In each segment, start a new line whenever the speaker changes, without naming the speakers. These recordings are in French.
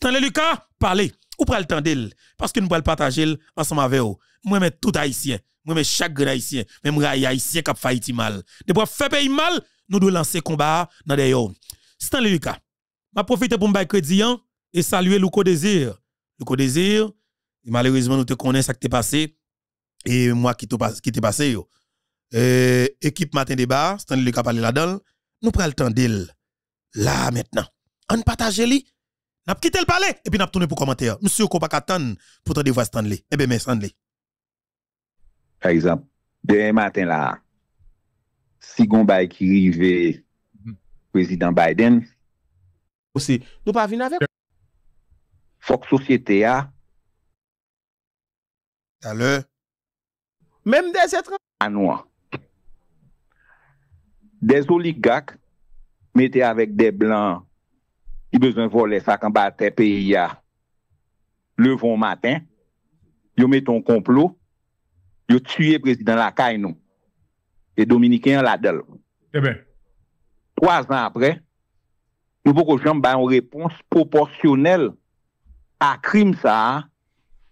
Stanley Lucas, parlez. Ou pral tendel. Parce que nous pral partager ensemble avec vous. Moi, mais tout haïtien. Moi, mais chaque grand haïtien. Même raï haïtien qui a fait mal. De pour faire pays mal, nous devons lancer combat dans des yo. Stanley Lucas. Ma profite pour me crédit hein, et saluer Louko Désir. Louko Désir, malheureusement, nous te connaissons ce qui t'est passé. Et moi qui t'est passé. Euh, équipe matin débat, Stanley Lucas parler là-dedans. Nous pral tendel. Là maintenant. On partage li. N'a quitté le palais et puis n'a tourné pour commentaire. Monsieur ko pas attendre pour te voir Stanley. Eh bien, mais Stanley.
Par exemple, demain matin là, si Gombay qui rive président Biden,
aussi, nous pas venir avec?
Faut que société a
À l'heure.
Même des êtres?
à nous. Des oligarques mettez avec des blancs qui besoin de voler ça quand bas pays a le bon matin, ils mettent un complot, ils tué le président la caille nous. Et Dominicain la dedans
Eh bien,
Trois ans après, nous pouvons jamais une réponse proportionnelle à crime ça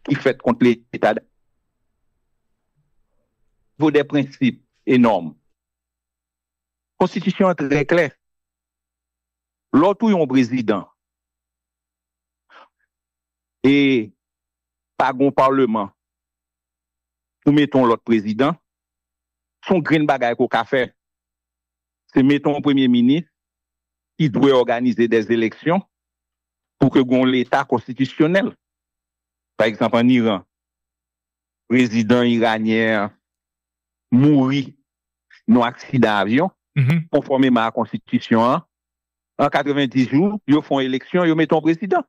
qui fait contre l'État. Il faut des principes énormes. Constitution est très claire. L'autre où un président et pas un parlement nous mettons l'autre président, son green bagay qu'on a fait, c'est mettons un premier ministre qui doit organiser des élections pour que gon l'État constitutionnel. Par exemple, en Iran, président iranien mourit dans accident d'avion,
mhm.
conformément à la Constitution, hein. En 90 jours, ils font élection, ils mettent un président.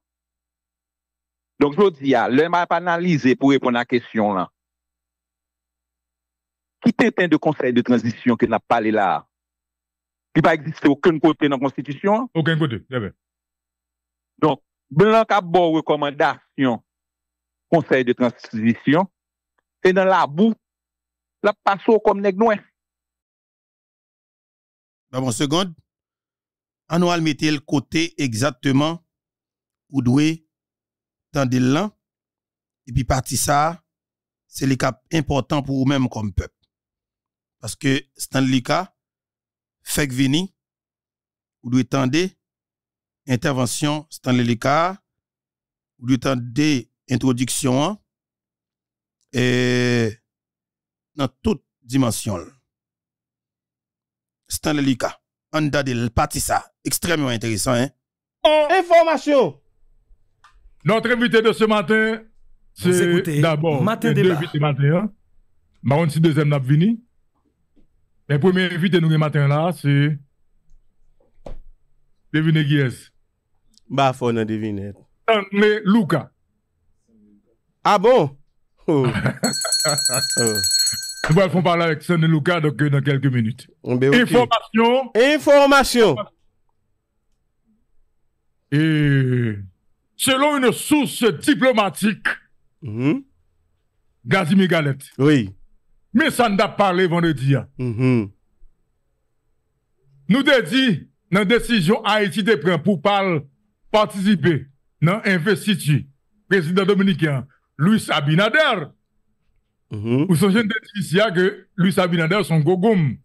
Donc, je dis, ah, m'a pas analysé pour répondre à la question là. Qui est de conseil de transition que n'a pas parlé là? Qui pas existé aucun côté dans la Constitution?
aucun côté. Bien.
Donc, blanc a bon recommandation conseil de transition, et dans la boue, la passe comme nèg noir.
Bah bon, seconde. On va mettre le côté exactement où doit tendre là. Et puis, parti ça, c'est le cap important pour vous-même comme peuple. Parce que Stanley Ka, fait que vini, vous doit tendre intervention Stanley Lika, vous doit tendre introduction et dans toute dimension. Stanley Lika, en de parti ça, extrêmement intéressant. Hein?
Information.
Notre invité de ce matin, c'est d'abord
Matin
un
Débat.
invité matin. Hein. Maron si deuxième n'a vini. Le premier invité nous le matin là, c'est Devinez qui est.
Bah, faut nous deviner.
Stanley Luca.
Ah bon? Oh.
Nous allons parler avec Stanley Luca donc, dans quelques minutes.
Oh. Ben.
Information
Information.
Et selon une source diplomatique. Gazimi Galette.
Oui.
Mais ça n'a pas parlé vendredi. hein.
Mhm.
Nous te dit, dans la décision Haïti te prend pour parler, participer dans l'investiture président dominicain Louis Abinader.
Mhm.
Ou son jeune de que Louis Abinader son gogoum.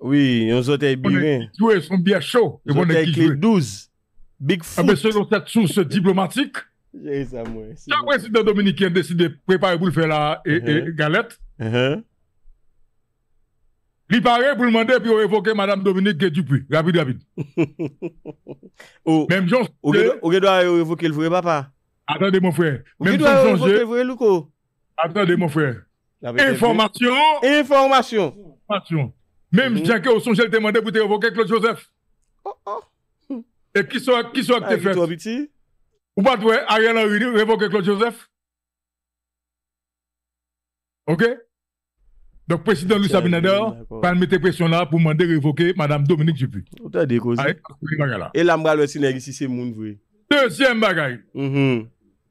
Oui, on
est
bien.
joué, sont bien chauds.
Écrit
joué.
12. Big
Ah, mais selon cette source diplomatique,
J'ai ça, moi.
Président dominicain décide de préparer pour le faire la et, et
Mhm.
galette.
Uh-huh.
Il paraît pour le demander puis évoquer Madame Dominique Dupuis. Rapide, rapide.
Oh,
Même Jean,
Ou doit évoquer le vrai papa?
attendez mon frère.
Ou
Même
doit
Jean
évoquer le vrai Louko.
attendez mon frère. Information,
Information.
information. Même
Mhm.
Jean que au son, je le demandé pour te évoquer Claude Joseph.
Oh, oh.
Et qui soit qui soit que
est
fait? Ou pas toi, Ariel Henry révoquer Claude Joseph? OK? Donc, président Louis
Tiens,
Abinader, pas mettre pression là pour demander révoquer Madame Dominique Dupuis.
Des causes?
Là.
Et là, m'bral le ici, c'est moun vrai.
Deuxième bagaille.
Mhm.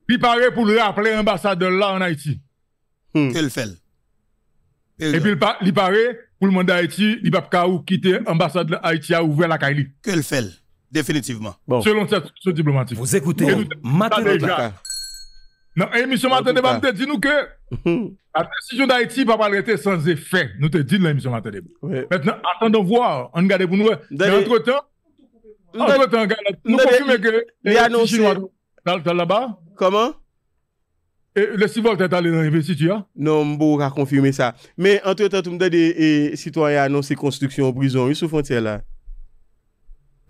Il paraît pour le rappeler ambassadeur là en Haïti.
Hmm.
Que le fait?
Et puis, il pa- il paraît pour le mandat Haïti, il va pas quitter l'ambassade de Haïti à ouvrir la Kaili.
que le fait? Définitivement.
Bon.
selon cette ce diplomatique.
Vous écoutez
Bon.
Matin
Déjà. l'émission
En
Matin Débat, nous te dit nous que la décision d'Haïti va pas arrêter sans effet. Nous te dit dans l'émission Matin Débat.
Ouais.
Maintenant, attendons voir, on regarde pour nous. Mais entre-temps, nous confirmons que
il
les
annoncé-
Chinois dans dans là-bas,
Comment?
et le civil est allé dans l'investiture.
Non, mbo ka confirmer ça. Mais entre-temps, tout me donne des citoyens annoncé construction en prison. Ils sous frontière là.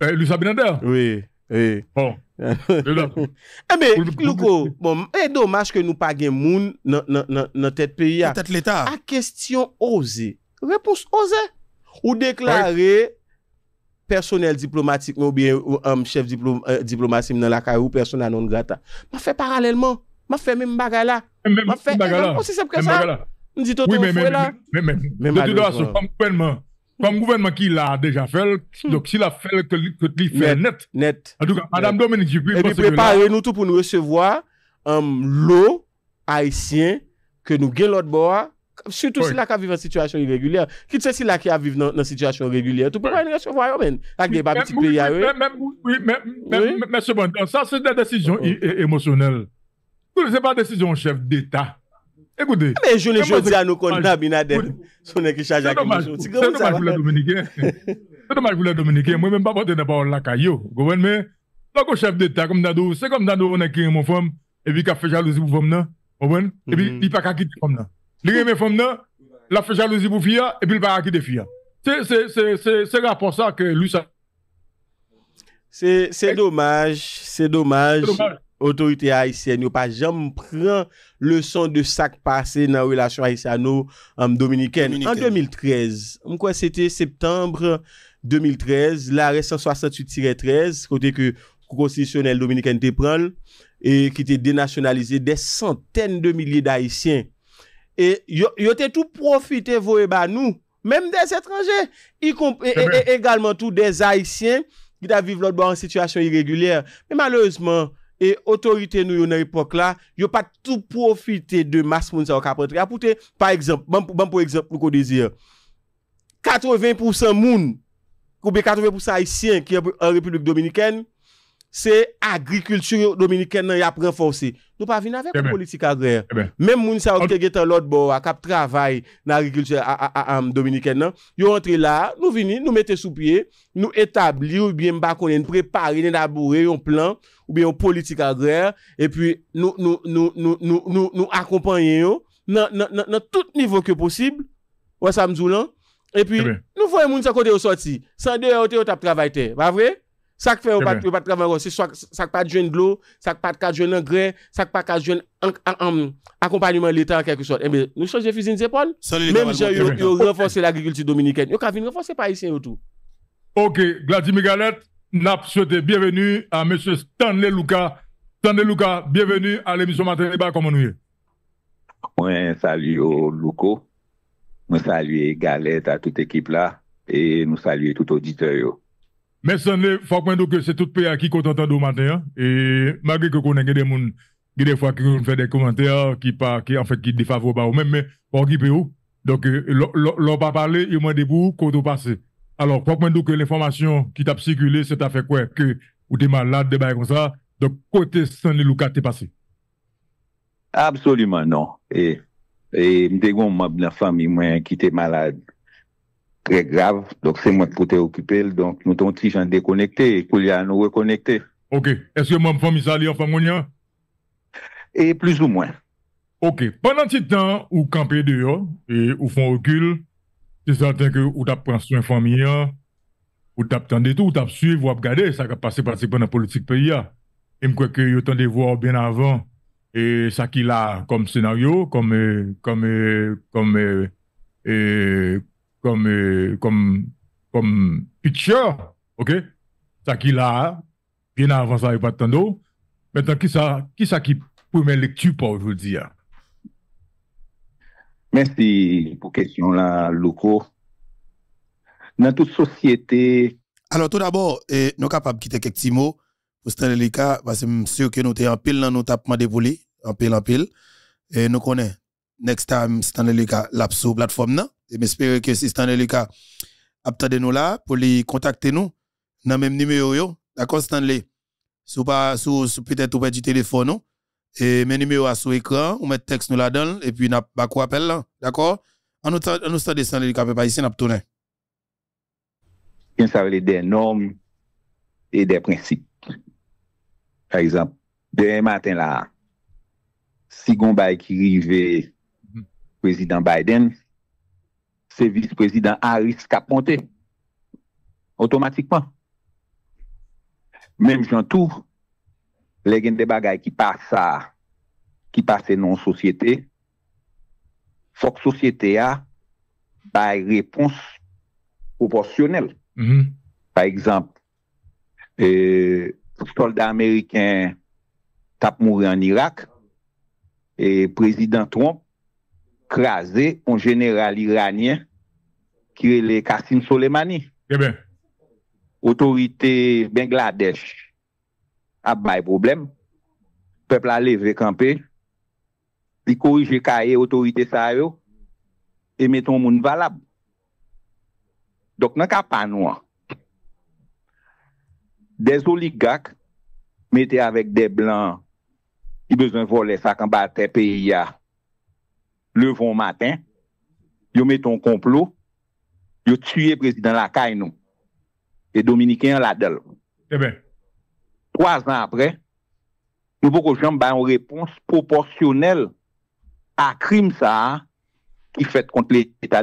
Euh, Luc Abinader.
Oui. Oui.
Bon. Et
Eh
le-
Louko, bon, eh dommage que nous pas nan- nan nan tête pays.
Peut-être l'État.
À question osée. Réponse osée. Ou déclarer personnel diplomatique ou bien um, chef diplom, euh, diplomatie dans la caille ou personnel non grata. M'a fait parallèlement. M'a fait même bagay là.
même
M'a fait
bagarre là.
aussi simple que
Même
ça.
bagarre là.
On dit tout
mais,
fouet là.
mais, mais,
Mais
de toute façon,
malheureusement.
Comme gouvernement, qui l'a déjà fait, donc s'il a fait que lui fait
Net.
net.
Net.
En tout cas, Madame Dominique Dupuis,
Et puis préparez-nous tout pour nous recevoir um, l'eau haïtien que nous gagnons l'autre bord. Surtout
Oui.
si là qui vivent en situation irrégulière. Qui c'est si là qui a vivre dans, dans situation régulière. Tout pour
Oui.
nous recevoir,
oui,
pays,
mais, cependant, ça, c'est des décisions émotionnelles. Ce n'est pas décision chef d'État. Écoutez,
Mais je ne dis à a Abinader.
Oui.
Son qui charge
dommage,
émotion.
c'est dommage pour les? Dominicains. C'est dommage pour les Dominicains. Moi, même pas porter caillou. Là, le chef d'État, comme Nado, c'est comme Nado, on a qui mon femme, et puis qui a fait jalousie pour femme, non? Vous comprenez? Et puis,
Mhm.
il n'a pas qu'à quitter femme, non? Il aime femme, non? Il a fait jalousie pour fille, et puis il n'a pas qu'à quitter fille. C'est, rapport ça que lui, ça,
c'est dommage. C'est dommage.
c'est dommage.
Autorité haïtienne, yo pas jamais prend leçon de qui passé dans la relation haïtiano-dominicaine. En
Dominicaine.
2013, je crois que c'était septembre 2013, l'arrêt 168-13, côté que le constitutionnel dominicain te prend et qui était dénationalisé des centaines de milliers d'Haïtiens. Et yo te tout profité voye ba nous, même des étrangers, y et, et- et également tout des Haïtiens qui l'autre bord en situation irrégulière. Mais malheureusement, et autorité nous dans l'époque là, yo pas tout profité de masse moun sa par exemple, bon, bon pour exemple nous désir. 80% moun ou bien 80% haïtiens qui est en République dominicaine, c'est agriculture dominicaine y a renforcé. Nous pas venir avec une politique agraire. Même moun sa
En-
qui est l'autre bord a cap travail dans l'agriculture dominicaine yo entre là, nous vini, nous mettez sous pied, nous établir ou bien konnen préparer, élaborer un plan ou bien une politique agraire et puis nous nous nous nous nous nous, nous yo dans dans- tout niveau que possible. Ouais ça. Et puis nous voyons moun sa côté au sorti. Sans de yo te yo tap travail te, pas vrai? Ça qui fait
Eh
pas
ben.
ou pas soit ça pas de de l'eau, ça pas de jeune engrais, ça pas de jeune en- en- en- accompagnement de l'État en quelque sorte. Eh bien, nous changeons fusil d'épaule.
Salut les
Même
compris.
yo renforcer l'agriculture dominicaine. Yo ka vinn renforcer pas ici tout.
Ok, Vladimir Galette, n'a souhaité bienvenue à M. Stanley Luca. Stanley Luca, bienvenue à l'émission Matin Débat, comment nous y est?
Salue au Louko, mwen salue Galette à toute équipe là, et nous saluer tout auditeur
Mais Stanley, faut qu'on dise que c'est tout pays qui content au matin, hein. et malgré que qu'on ait des gens, des fois qui fait des commentaires qui pas, qui en fait, qui défavorables même, mais, pour qui où? Donc, euh, l'on- pas parler, il m'a dit pour qu'on passe. Alors, faut que l'information qui t'a circulé, c'est à fait quoi, que, ou t'es malade, des bails comme ça, donc, côté Stanley Luca, t'es passé.
Absolument non. Et, et m'te gon membre de la famille mwen qui était malade. Très grave. Donc c'est moi pour te occuper. Donc nous ton petit gens déconnecté et pour y a nous reconnecter.
Ok. Est-ce que moi, famille sali, enfin, mon yan?
Et plus ou moins.
Ok. Pendant ce temps, ou camper dehors, et ou font recul, c'est certain que ou t'as pris soin famille, hein, ou t'as attendu tout, ou t'as suivre, ou regardé, ça qui passé pratiquement dans la politique pays. hein? Et me crois que yo de voir bien avant, et ça qu'il a comme scénario, comme, euh, comme, euh, comme, euh, comme, euh, comme, comme picture, ok? Ça qu'il a, bien avant ça, il n'y a pas de temps d'eau. Maintenant, qui ça, qui ça qui première lecture pour aujourd'hui? hein?
Merci pour question là, Louko. Dans toute société,
Alors, tout d'abord, eh, nous sommes capables de quitter quelques petits mots pour Stanley Lika, parce que je suis sûr que nous sommes en pile dans nos tapements de en pile en pile. Et nous connaissons, next time, Stanley Lika l'a sur plateforme. nan. Et j'espère que si Stanley Lika attendez nous là, pour lui contacter nous, dans le même numéro, D'accord, Stanley? Sou pas, sou, sou peut-être ou pas du téléphone, non? Et mes numéros à sous écran, ou mettre texte nous donne, et puis n'a pas quoi appel là. D'accord? En nous en Stanley, il pas ici, n'a pas tourné.
Bien, ça veut dire des normes et des principes. Par exemple, demain matin là, si Gombay qui rive
Mhm.
président Biden, c'est vice-président Harris qui a monté. Automatiquement. Même Jean tout, les gens des bagailles qui passent à, qui passent non société, faut que société a, une réponse proportionnelle.
Mhm.
Par exemple, euh, soldat américain tap mouru en Irak, et président Trump krasé un général iranien qui est le Kassim Soleimani.
Eh bien.
Autorité Bangladesh a pas problème. Peuple a levé camper. Il corrige cahier autorité ça et mettons monde valable. Donc nan ka pa nou an. Des oligak mette avèk de blan ki bezon volè sa kan ba te peyi ya le bon matin, yo met un complot, yo tué président la caille nous et dominicain la del.
eh bien,
Trois ans après, nous pouvons jamais une réponse proportionnelle à crime ça qui fait contre l'État.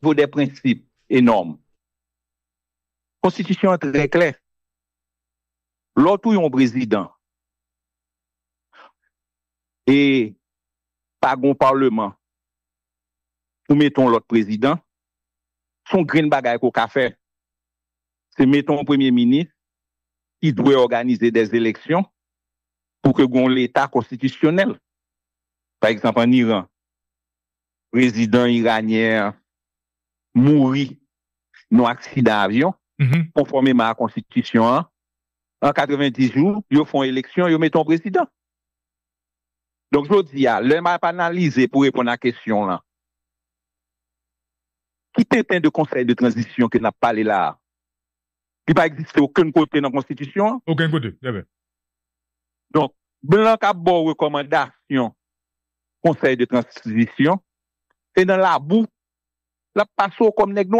Il faut des principes énormes. Constitution est très claire. L'autre un président et pas un parlement ou mettons l'autre président, son green bagay qu'on a fait, c'est mettons un premier ministre qui doit organiser des élections pour que gon l'État constitutionnel. Par exemple, en Iran, président iranien mourit dans accident d'avion,
Mhm.
conformément à la Constitution, hein. en 90 jours, ils font élection, ils mettent un président. Donc, je dis, ah, le m'a pas analysé pour répondre à la question là. Qui t'éteint de conseil de transition que n'a pas parlé là? Il pas existé aucun côté dans la Constitution?
aucun côté. Bien,
Donc, blanc a bon recommandation conseil de transition, c'est dans la boue, la passe comme nèg.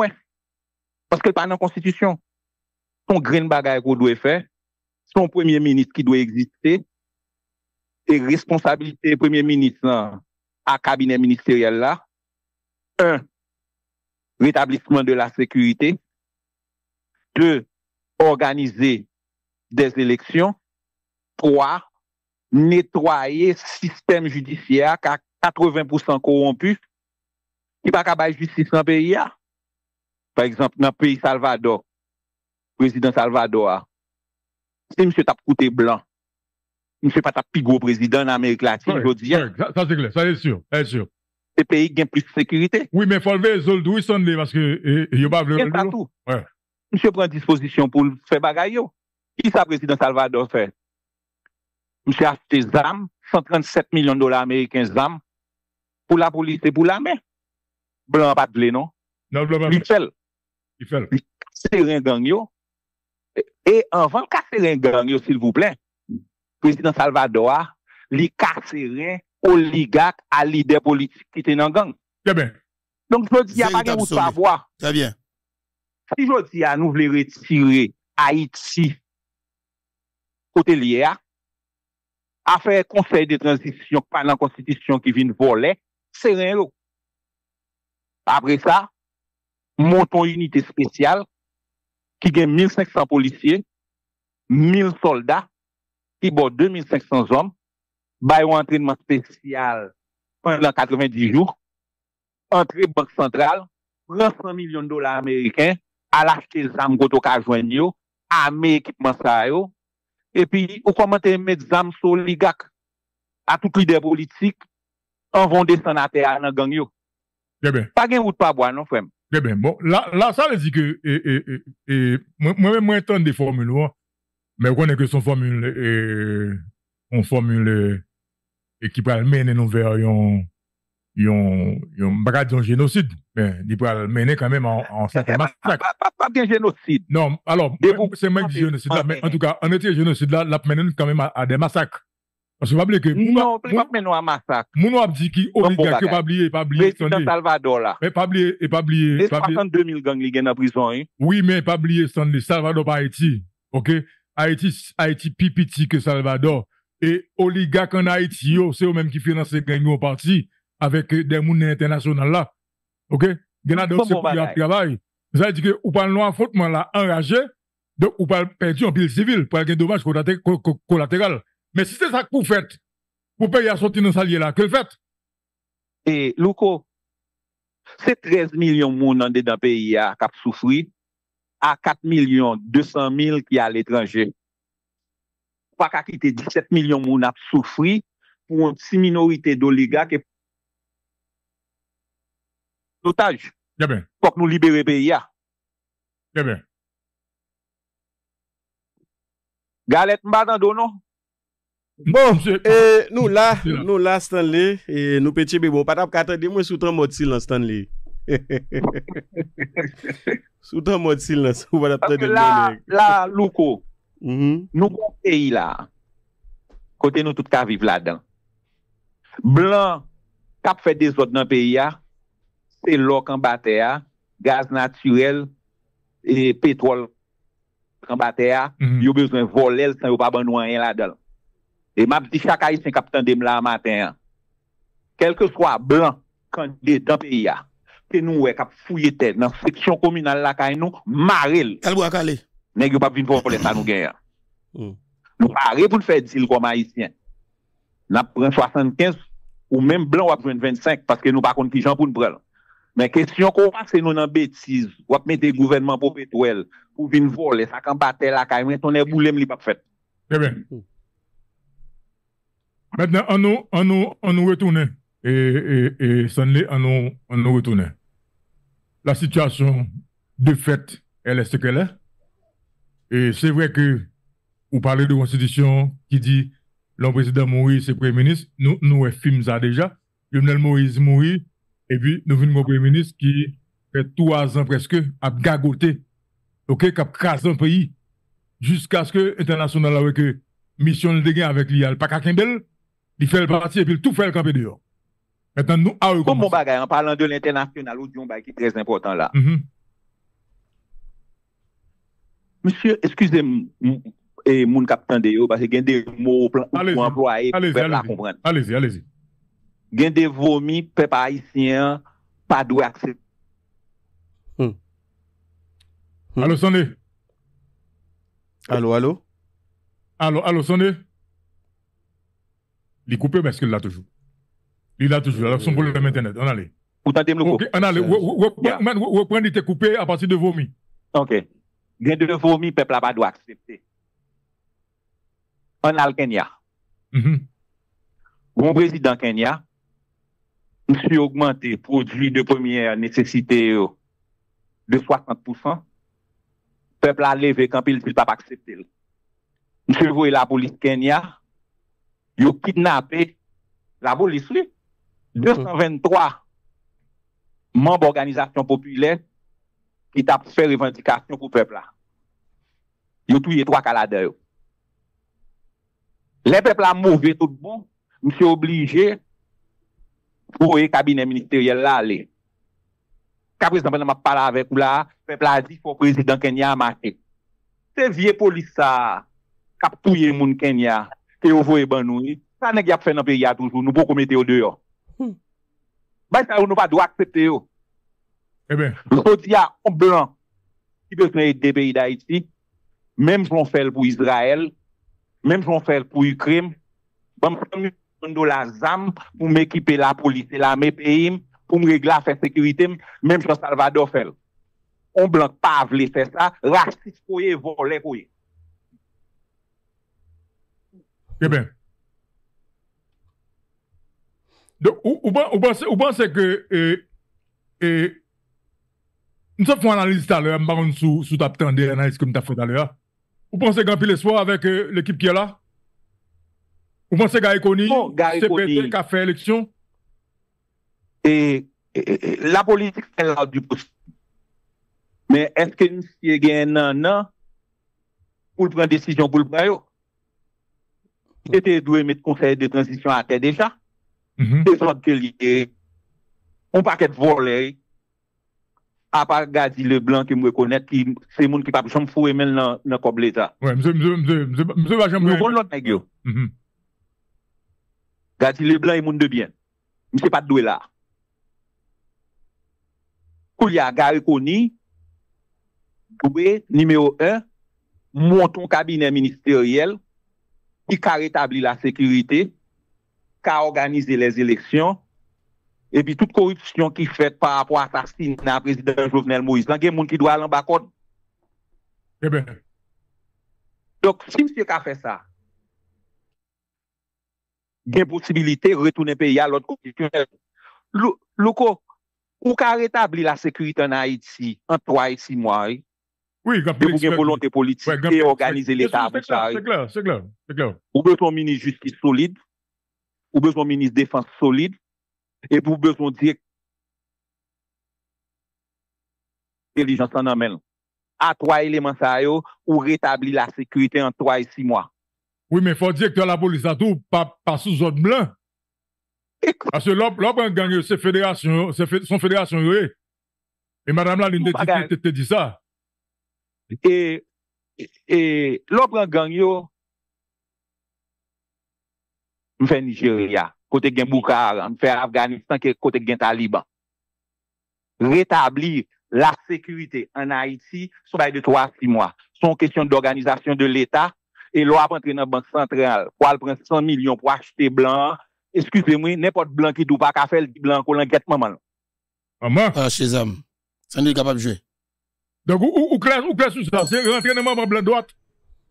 Parce que pas dans la constitution. Son grain bagay qu'on doit faire, son premier ministre qui doit exister, et responsabilité premier ministre à cabinet ministériel là, un, rétablissement de la sécurité, deux, organiser des élections, trois, nettoyer système judiciaire qui a 80% corrompu, qui pas capable justice dans le pays. là. Par exemple, dans le pays Salvador, président Salvador, a, si monsieur t'a coûté blanc, monsieur pas t'a plus gros président en Amérique latine, dis,
ouais, ça, ça, c'est clair, ça c'est sûr, c'est sûr.
ce pays gagne plus de sécurité.
Oui, mais il faut lever Zol Douy Stanley parce que il n'y a pas
Gagne pas
le
tout.
Ouais.
Monsieur prend disposition pour faire bagaille. yo. Qui ça, président Salvador fait? Monsieur a acheté ZAM, 137 millions de dollars américains ZAM, pour la police et pour l'armée. Blanc pas de blé, non?
Non, le blanc,
Il fait,
il fait. le-
c'est un gang yo. Gang yo, s'il vous plaît, président Salvador, li casser un oligarque à leader politique qui était dans gang.
Eh bien,
Donc, je dis, il n'y a pas de savoir.
Très bien.
Si je dis à nous voulons retirer Haïti côté lié à, faire conseil de transition par la constitution qui vient voler, c'est rien. Après ça, montons une unité spéciale qui gagne 1500 policiers, 1000 soldats, qui bord 2500 hommes, un entraînement spécial pendant 90 jours, entrée banque centrale, prend 100 millions de dollars américains, à l'acheter des armes qu'on a joindre équipement ça et puis, ou comment te mettre des armes sur l'oligarque, à tout leader politique, en vont descendre à terre dans gang
bien.
Pas route pas boire, non, frère.
Bien, bon, là, là, ça veut dire que, moi, moi-même, moi, entends des formules, hein, mais on connaît que son formule, et, on formule, et qui peut mener nous vers un, bagage d'un génocide, mais il peut mener quand même en, en certain massacre.
pas, bien génocide.
Non, alors,
vous-
c'est moi qui dis génocide là, mais en tout cas, en été génocide là, la mène quand même à, à des massacres. Parce que vous oubliez que,
Non, pas maintenant un massacre.
moun ou a dit qui oligarque, pas oublier, pas oublier,
Président. Salvador là.
mais pas oublier, et pas oublier,
Les
pas oublier.
62 000 gangs qui sont en prison, hein.
Oui, mais pas oublier Stanley, Salvador pas Haïti. OK? Haïti, Haïti plus petit que Salvador. Et oligarque en Haïti, c'est eux même qui financent les au parti avec des monnaies internationales là. OK?
Bon,
c'est pour
bagay.
travail. Ça veut dire que ou pas noir fautement là enragé, donc ou pas perdu en pile civil pour un dommage collaté- co- co- collatéral. Mais si c'est ça que vous faites, pour payer à sortir dans salier là, que le faites?
Et, Louko, c'est 13 millions de monde dans le pays à qui souffert, à 4 200 000 qui à l'étranger. Pas qu'à quitter 17 millions moun a souffri pour une petite minorité d'oligarques et d'otages. Pour nous libérer le pays. Galette m'a dans non?
Bon, eh,
nous là,
nous là, Stanley, et nous petit bébé, pas t'as qu'à attendre, moi, sous ton mot silence, Stanley. Soutan mod sil nan sou wad
apte
de mwen.
La louko,
mm
-hmm. nou kon peyi la, kote nou tout ka vive la dan. Blan, kap fè desot nan peyi ya, se lòk an batè ya, gaz naturel, e petrol an batè
ya, mm -hmm.
yo bezwen volel san yo pa ban wanyen la dan. E map di chakay sen kap tan dem la maten ya. Kelke swa blan, kan de dan peyi ya, ke nou we kap fouye tel nan seksyon kominal lakay nou, marel.
Kalbo akale.
Nèk yo pap vin pou anpole sa nou gen ya.
Mm.
Nou pare pou l'fè dil kom haïsyen. Nap pren 75 ou mèm blan wap pren 25 paske nou pa kont ki jan pou n'prel. Men kesyon kon pase nou nan betiz, wap mette gouvernement pou petwel, pou vin vole, sa kan bate lakay, mwen tonè boulem li pap fèt.
Très bien. Hmm. Maintenant, on nous, on nous, on nous retourne. Et, et, et, Sonley, on nous, on nous retourne. La situation de fait, elle est ce qu'elle est. Et c'est vrai que, vous parlez de constitution qui dit, le président Moïse, c'est premier ministre. Nous, nous, film ça déjà. Lionel Moïse mourit. Et puis, nous venons au premier ministre qui fait trois ans presque, à gagoter. OK, qui a un pays. Jusqu'à ce que international avec que mission le dégain avec lui, il pas qu'à Kendall, il fait le parti et puis tout fait le camper dehors. Maintenant, nous, à eux,
Comme mon
commencer.
bagage, en parlant de l'international, ou bagage qui est très important là.
Mhm.
Monsieur, excusez-moi, et mon capitaine de yo, parce que y a des mots pour employer, pour la
allez-y.
comprendre.
Allez-y, allez-y.
Il y a des vomis, peuple haïtien, pas doit accepter.
Hmm.
Allô, Sandé.
Allo, allo?
Allô, allô, Sandé. Il est coupé, mais est-ce qu'il l'a toujours? Il l'a toujours. Alors, son problème Internet. On allait.
De me
Ok, on allait. Il était coupé à partir de vomi.
Ok. A des vomis, peuple la pas doit accepter. En al Kenya,
Mhm.
mon président Kenya, monsieur augmenté produits de première nécessité yo, de 60%. Peuple a levé quand il ne pas accepter. Monsieur voyez la police Kenya, yo kidnappé la police oui. 223 membres d'organisation populaire qui t'a fait revendication pour peuple là. Yo touye trois calades yo. Les peuples a mauvais tout bon, monsieur obligé pour le cabinet ministériel là aller. Quand président m'a parlé avec vous là, peuple a dit faut président Kenya marcher. C'est vieux police ça cap touye moun Kenya que vous voyez ban nous. Ça nèg y a fait dans pays a toujours nous beaucoup mettre au dehors.
Hmm.
Bah ça nous pas doit accepter yo.
Eh
y a un blanc qui peut aider des pays d'Haïti, même si on fait le pour Israël, même si on fait le pour Ukraine, bon, je de la ZAM pour m'équiper la police et l'armée pays, pour me régler la sécurité, même si Salvador fait. le. On blanc pas voulu faire ça, raciste pour y voler pour y.
eh bien. Comme tu as fait tout à l'heure. Vous pensez qu'il y a un pile espoir avec euh, l'équipe qui est là? Vous pensez
Bon, Gary
CPT
Koni.
qui a fait élection?
Et, la politique, c'est l'art du possible. Mais est-ce que nous gen nan nan pour le prendre décision pour le prendre? yo? C'était doué mettre conseil de transition à terre déjà. des antelier, on paket voley, apar gadi le blan ki mwe konet ki se moun ki pap chanm fwe men nan, nan kob leta.
Ouè, mse, mse, mse, mse, mse va chanm
fwe. Mwen kon lot neg
yo.
Gadi le blan e moun de bien. Mse pat dwe la. Kou li a gare koni, dwe, nimeyo 1, monton kabine ministeriel, ki kare tabli la sekurite, qui a organisé les élections, et puis toute corruption qui fait par rapport à l'assassinat président Jovenel Moïse. Il y a des gens qui doivent aller en bas.
Eh bien,
Donc, si monsieur a fait ça, il y a une possibilité de retourner pays à l'autre constitutionnel. Louko, ou qu'a rétabli la sécurité en Haïti en trois et six mois, oui,
oui,
de pour une volonté politique et organiser l'État
c'est clair, C'est clair, c'est clair, c'est clair.
Ou besoin justice solide, ou besoin d'un ministre défense solide, et pour besoin de intelligence en amène. À trois éléments ça yo, ou rétablir la sécurité en trois et six mois.
Oui, mais faut dire que la police a tout, pas, pas sous zone blanc. Parce que l'autre gang, c'est fédération, c'est son fédération, oui. Et madame
bagage.
te dit ça.
et, et, et l'autre yo, m'fait Nigeria, côté gen Bukhara, m'fait Afghanistan, que côté gen Taliban. Rétablir la sécurité en Haïti, son bail de 3 6 mois. Son question d'organisation de l'État, et l'on a rentré dans la banque centrale, pour aller prendre 100 millions pour acheter blanc. Excusez-moi, n'importe blanc qui doit pas qu'à faire le blanc qu'on l'enquête maman.
Maman?
Ah, chez Zam. Ça n'est capable de jouer.
Donc, ou, ou, ou clair, ou clair sous ça, c'est rentrer dans maman blanc droite.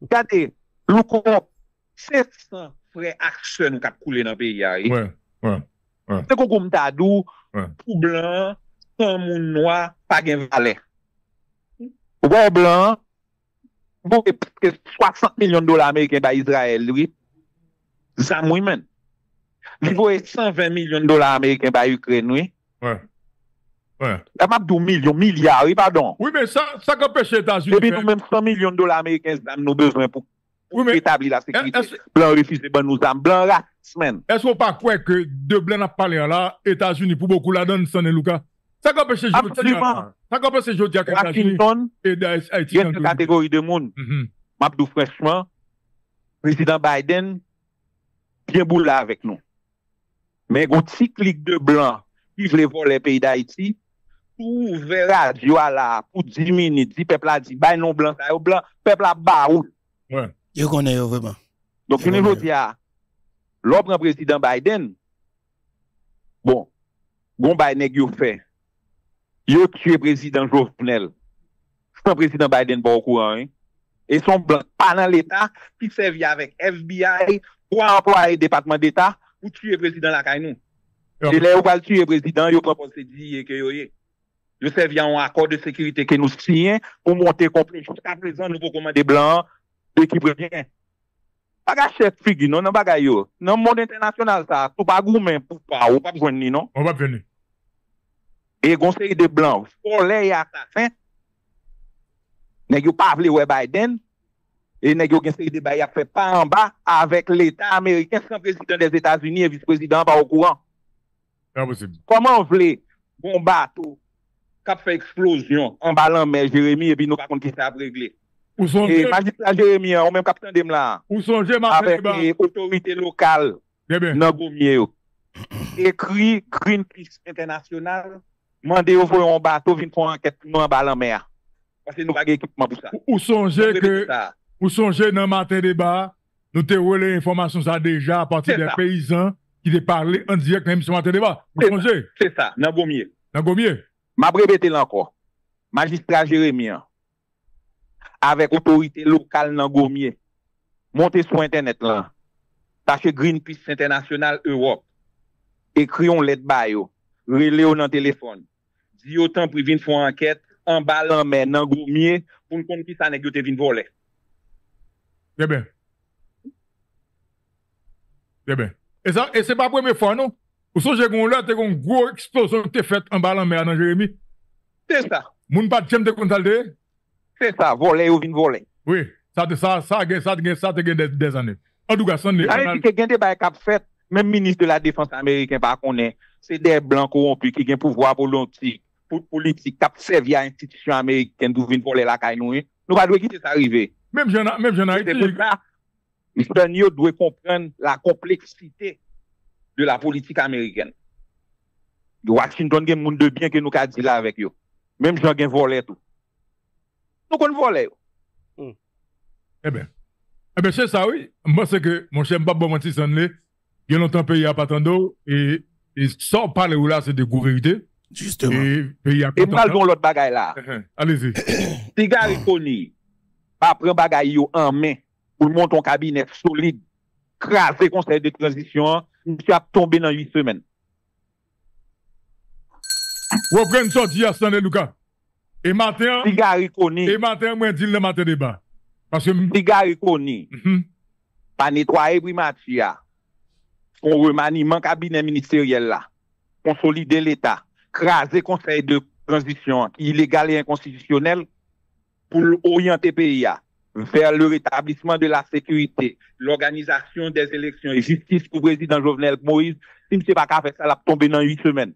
Regardez, le compte, 700 frères actions qui ont coulé dans le pays. hein.
Ouais, ouais.
C'est comme dou,
Ouais.
tout blanc, sans moun noir, pas gen valet. Ouais blanc, et presque 60 millions de dollars américains par Israël, oui. Ça mouille men. Il faut 120 millions de dollars américains par Ukraine, oui.
Ouais. Ouais.
La map 12 millions, milliards, oui, pardon.
Oui, mais ça, ça qu'empêche les États-Unis.
Et puis
faire-
nous même 100 millions de dollars américains, nous besoin pour,
Oui,
établir la sécurité?
est-ce
Blanc refusé, ben nous avons blanc men.
est-ce qu'on pas quoi que de blanc a parlé là, États-Unis pour beaucoup la donne, San et Lucas? Ça qu'empêche les
Absolument.
Ça qu'empêche les États-Unis
Washington, il y a une catégorie de monde.
Mhm.
Mabdou franchement, président Biden, bien boule avec nous. Mais un petit clic de blanc qui veut voler le pays d'Haïti, tout verra radio à la pour 10 minutes, dit peuple a dit, bah non blanc, ça blanc, peuple a ba ou.
Ouais.
Je connais vraiment.
Donc, a, l'autre président Biden, bon, bon Biden fait, yo tué président Jovenel. C'est un président Biden pas au courant, hein. Et son blanc, pas dans l'État, qui servait avec FBI, pour employer département d'État, pour tuer président la caille nous.
Et
là, pas tuer président, yo propose dit que yo yé. Yo servi un accord de sécurité que nous signons pour monter complet. Jusqu'à présent, nous pouvons commander blanc, d'équipe bien. Baga chef figi, non, non baga yo. Dans le monde international, ça, tout pas goumen pour pas, ou pas besoin ni, non?
On va venir.
Et conseil de blanc, follet et assassin. Yo pas vle ouais Biden. Et yo gen série de bay a fait pas en bas avec l'État américain sans président des États-Unis et vice-président pas au courant.
Impossible.
Comment vle bon bateau qui fait explosion en bas mer Jérémy et puis nous pas contre qui ça a réglé? Et magistrat Jérémy, on même capitaine là
sont les
avec les autorités locales
Eh
gomye yo. Écrit Greenpeace International, mande yo voye un bateau vin fon enquête nous en bas en mer. Parce que nous pas équipement pour ça.
où songez que, où songez dans le matin débat, nous te relais l'information ça déjà à partir des paysans qui te parlé en direct dans l'émission matin débat. Où
C'est
songez?
C'est ça, nan gomye.
Dans Gomier?
M'a répété là encore. Magistrat Jérémy, hein, avec autorité locale nan gomye, montez sur internet là. Tâchez Greenpeace International Europe. Écrit on lettre ba yo. Relé yo nan téléphone. Di yo tan pour vin fon enquête en en mer nan gomye pour nous qui ça nèg te vin voler.
Eh bien. Eh bien. Et ça, et c'est pas la première fois, non? Ou sonje kon lè, te kon gwo eksplosyon te fèt an balan mè anan Jérémy?
Se sa,
Moun pat jem te kontalte?
Se sa, vole ou vin vole.
Oui, sa te gen, sa te gen, sa te gen des, des anè. An tou ka, san ne,
di ke gen de bay kap fet, men ministre de la défense américain pa konen, se de blanc corrompu ki gen pouvoi politik, pou politik kap sevi a institisyon américaine dou vin vole la kay nou, nou pa dwe ki te sa rive.
Mèm jen, mèm jen
C'est
Haïti,
pour ça, les yo doivent comprendre la complexité de la politique américaine. Washington gen moun de bien que nous ka di la avec yo. Même gens gen volé tout. Nous kon volé. yo.
eh ben, eh ben, c'est ça, oui. Moi, c'est que, mon cher Mbab Bomanti Sanle, il y a longtemps pays à Patando, et, et sans parler ou là, c'est des gros vérités,
Justement.
et pays à
Et mal don l'autre bagay là.
Allez-y.
Si gari koni, pa pren bagay yo en main, pou monter un cabinet solide, krasé conseil de transition, monsieur a tombé dans 8 semaines.
Ou pren sorti à Sanle Lucas. Et matin, et matin, moi, dis le matin débat. Parce que,
si gari koni,
Mhm.
pa netwaye primati ya, kon remaniman kabinet ministeriel la, konsolide l'Etat, krasé conseil de transition illégal et inconstitutionnel pou l'orienter pays vers le rétablissement de la sécurité, l'organisation des élections et justice pour président Jovenel Moïse, si m'se pa ka fè sa la tombe nan 8 semaines.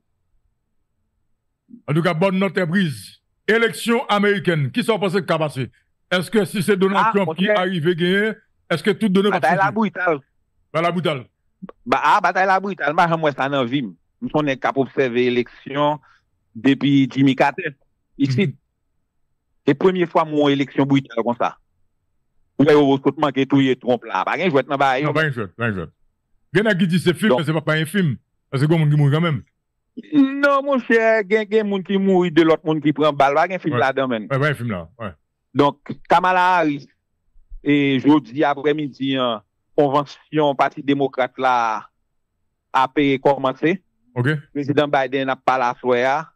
En tout cas, bonne note est prise. Élection américaine, qui s'en pense qu'à passer? Est-ce que si c'est Donald
Ah,
Trump
ok.
qui arrive à gagner, est-ce que tout donné va
Bataille la
sortir?
brutal.
Dans la boutale.
Ba, ah, bataille la brutal, ma jam wè sa nan vim. M son kap observe élection depuis Jimmy Carter. Ici,
Mhm.
c'est première fois mon élection brutal comme ça. Ouè ou skotman ke touye trompe la. Pa gen jwet nan ba
Non, pas un jeu, pas un jeu. Il y en a qui disent c'est film, mais c'est pas, pas un film. Parce que comme on dit quand même.
Non, mon cher, gen gen moun ki mouri de l'autre moun ki pren bal. Pa gen film
Ouais.
la dan men.
Ouais, pas un film là. Ouais.
Donc, Kamala Harris, et jeudi après-midi, hein, convention Parti démocrate la a commencé.
OK?
Président Biden a pas la soya.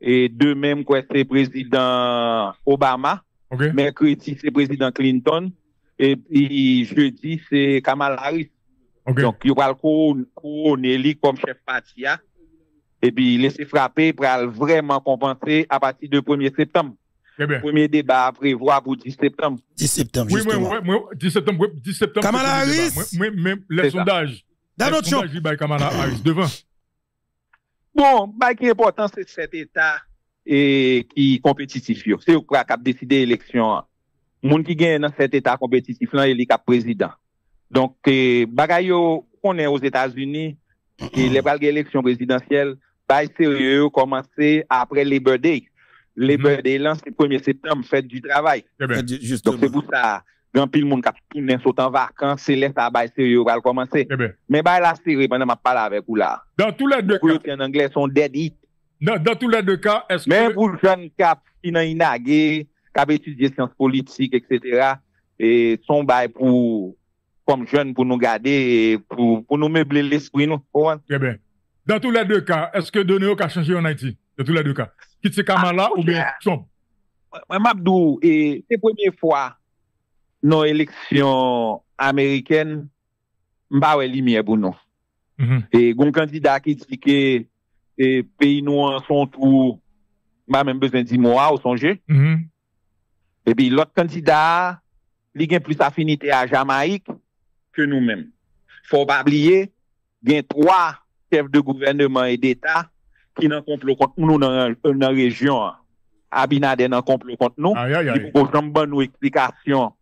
Et de même, c'est président Obama.
OK?
Mercredi, c'est président Clinton. Et puis, jeudi, c'est Kamala Harris.
OK?
Donc, il va le couronner comme chef parti. Et puis, laisser frapper pour vraiment compenser à partir du 1er septembre.
Très bien.
Premier débat à prévoir pour 10 septembre.
10 septembre,
Oui,
justement.
moi, moi, 10 septembre, 10 septembre.
Kamala. Harris?
Moi, même les sondages.
Dans notre champ.
sondages, il y a Kamala Harris devant.
Bon, bah, qui est important, c'est cet État et qui est compétitif. C'est eux qui a décidé l'élection. Moun qui gagne dans cet État compétitif là, il est cap président. Donc, eh, bagay yo, on est aux États-Unis, et les élections présidentielles, bah, sérieux, commencer après Labor Day. Labor Day, là, c'est 1er septembre, fête du travail.
Euh, Justement.
Donc, c'est pour ça, grand pile moun kap tourner saute en vacances, c'est là, ça, bah, sérieux, va commencer.
Très bien.
Mais, bah, la série, pendant ma parle avec vous là.
Dans tous les deux
Pour
cas,
qui en anglais sont dead hit.
dans, dans tous les deux cas, est-ce que.
pou jen kap ki nan inage, kap etudye sciences politiques, etc. Et son bay pou, kom jen pou nou gade, et pou, pou nou meble l'esprit nou. Ouan.
Très bien. Dans tous les deux cas, est-ce que Donio a changé en Haïti? Dans tous les deux cas. Quitte c'est Kamala
Ah,
ou bien. Trump?
Mwen mabdou, e, se premiye fwa nan eleksyon Ameriken, mba we li miye pou nou.
Mhm.
E goun kandida ki di ke e, peyi nou an son tou, mba men bezen di mwa ou sonje.
Mhm.
Et puis l'autre candidat, il a plus affinité à Jamaïque que nous-mêmes. Faut pas oublier, il y a trois chefs de gouvernement et d'État qui n'ont complot contre nous dans la région. Abinader dans complot contre nous. Il faut bonne nous explication.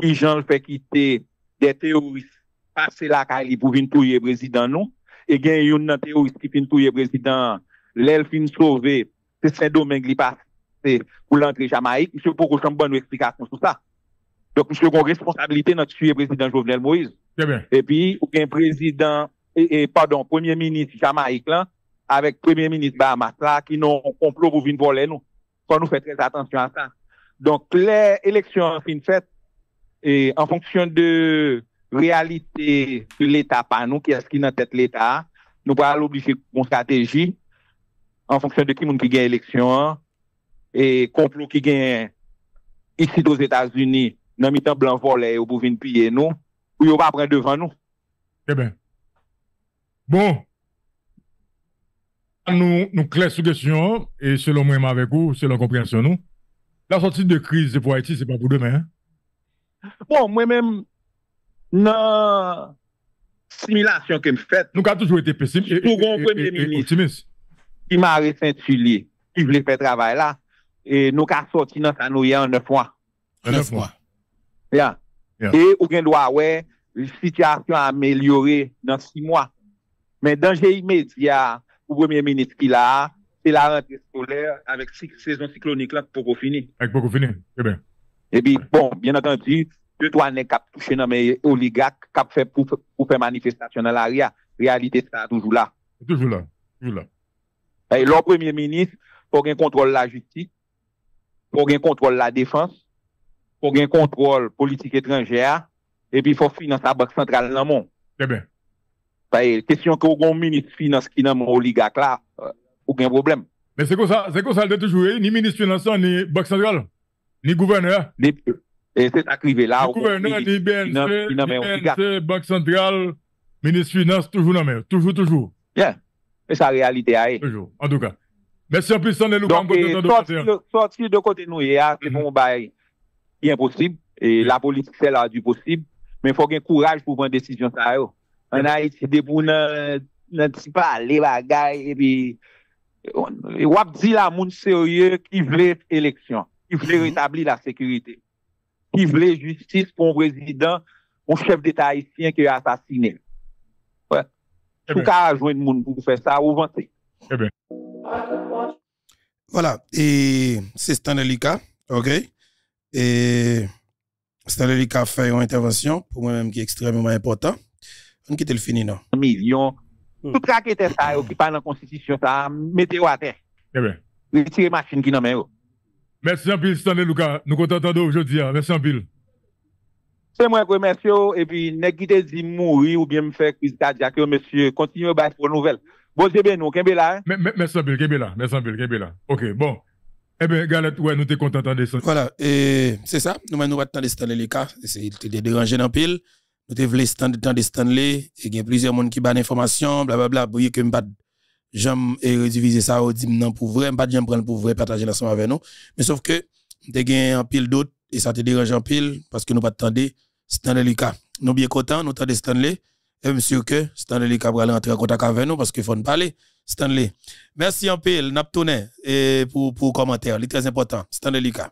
Qui Jean le fait quitter des terroristes passer la Cali pour venir touyer président nous. Et il y a une nan terroriste qui vient touyer président, l'elle fin sauver, c'est Saint-Domingue qui passe pour l'entrée Jamaïque. Monsieur, pour qu'on bonne nous explication sur ça. Donc, monsieur, qu'on responsabilité dans tuer président Jovenel Moïse. Et puis, ou un président, et, et, pardon, premier ministre Jamaïque là, avec premier ministre Bahamas là, qui n'ont un complot pour venir voler nous. Faut nous faire très attention à ça. Donc, les élections fin faites, et en fonction de réalité de l'État par nous, qui est-ce qui dans tête l'État, nous pourrons l'obliger une stratégie en fonction de qui moun qui gagne élection et complot qui gagne ici aux États-Unis, dans mi-temps blanc volé ou pour venir piller nous, ou va prendre devant nous.
Très bien. Bon. nous, nous clair sur question, et selon moi, avec vous, selon compréhension, nous, la sortie de crise pour Haïti, c'est pas pour demain. Hein?
Bon, moi-même, non simulation que me fait.
Nous avons toujours été pessimistes.
Premier ministre qui m'a arrêté qui voulait faire travail là, et nous avons sorti dans sa nouille en neuf mois.
En neuf mois.
Yeah. Yeah. Et ou bien doit ouais, la situation améliorée dans six mois. Mais danger immédiat pour le premier ministre qui là, c'est la rentrée scolaire avec six saisons cycloniques là pour finir.
Avec. Eh bien.
Et puis, bon, bien entendu, deux, trois nègres qui touché dans mes oligarques qui fait pour, faire manifestation dans la réalité, ça toujours là.
Toujours là. Toujours là.
Et le premier ministre, pour qu'il contrôle la justice, pour qu'il contrôle la défense, pour qu'il contrôle politique étrangère, et puis il faut financer la Banque centrale dans le monde.
Bien.
Question que le ministre finance qui dans mon oligarque là, euh, aucun problème.
Mais c'est comme ça, c'est comme ça, de toujours, ni ministre financier, ni Banque centrale, ni gouverneur?
Et c'est arrivé là.
Le gouverneur, ni BNC, BNC, Banque centrale, ministre finance, toujours dans la Toujours, toujours.
Yeah. C'est sa réalité.
Toujours, en tout cas. Merci en plus, Sanel
Donc, sortir de côté nous, c'est bon bail impossible. Et la politique, c'est là du possible. Mais il faut qu'il courage pour prendre une décision. Ça, en Haïti, des pour ne pas les bagailles, et puis, on dit la moun sérieux qui veut élection, qui veut rétablir la sécurité qui voulait justice pour un président, un chef d'État haïtien qui a assassiné. Ouais. Tout cas, joindre monde pour faire ça ou vanter.
Eh bien.
Voilà, et c'est Stanley ok? Et Stanley fait une intervention, pour moi-même, qui est extrêmement important. On quitte le fini, non?
Millions. Hmm. Tout était ça, qui parle dans la Constitution, ça, mettez-vous à terre.
Eh bien.
Retirez machine qui n'en met.
Merci un peu, Stanley Lucas. Nous comptons aujourd'hui. Hein. Merci un peu.
C'est moi qui remercie. Et puis, n'est qui te dit mourir ou bien me faire crise cardiaque, monsieur, continuez à pour nouvelles. Bon, c'est bien nous, Kembela.
Hein? Merci un peu, Kembela. Merci un peu, Kembela. OK, bon. Eh bien, Galette, ouais, nous t'es content de ça.
Voilà, et c'est ça. Nous, nous attendons Stanley Lucas. C'est dérangé dans pile. Nous te voulons de Stanley. Et il y a plusieurs personnes qui ont des informations, blablabla. Vous voyez que je j'aime rediviser ça au dim non pour vrai, pas j'aime prendre pour vrai partager l'ensemble avec nous. Mais sauf que t'es gagné en pile d'autres et ça te dérange en pile parce que nous pas attendre Stanley Lucas. Nous bien content, nous attendons Stanley. Et monsieur que Stanley Lucas va rentrer en contact avec nous parce qu'il faut nous parler. Stanley. Merci en pile, n'a et pour pour commentaire, c'est très important. Stanley Lucas.